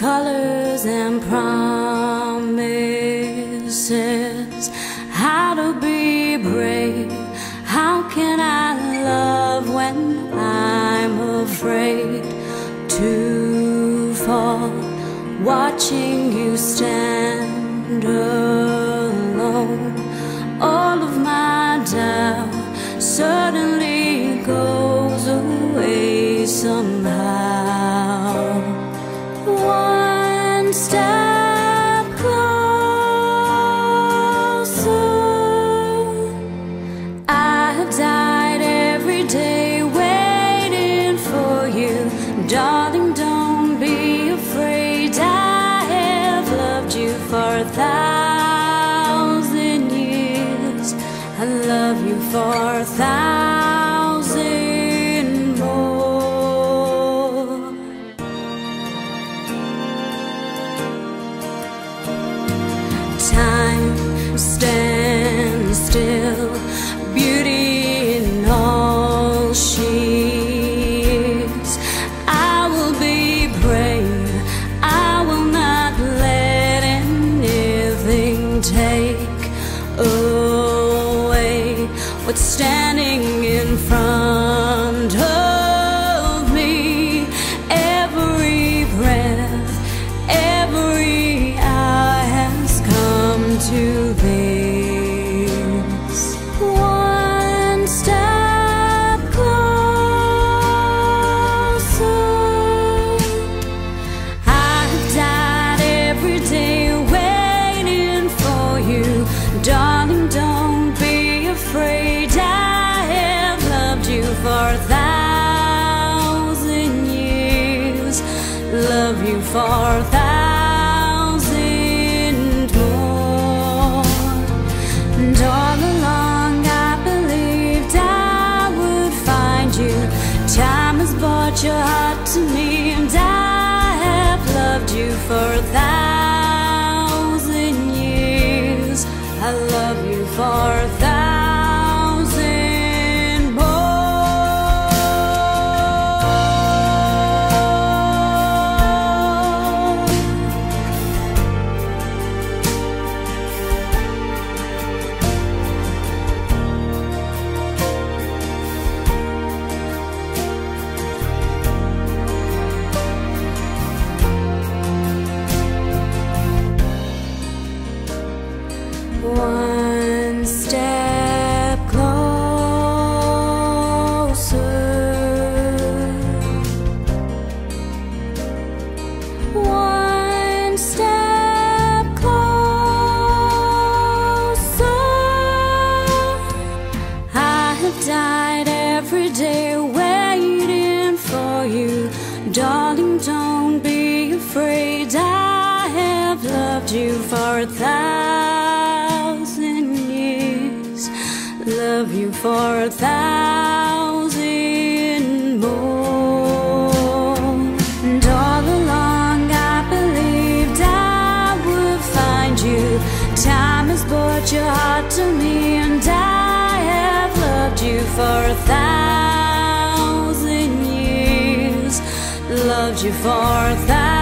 colors and promises. How to be brave. How can I love when I'm afraid to fall? Watching you stand alone. A thousand years. I love you for what's standing in front of Love you for you for a thousand years. Love you for a thousand more. And all along I believed I would find you. Time has brought your heart to me, and I have loved you for a thousand years. Loved you for a thousand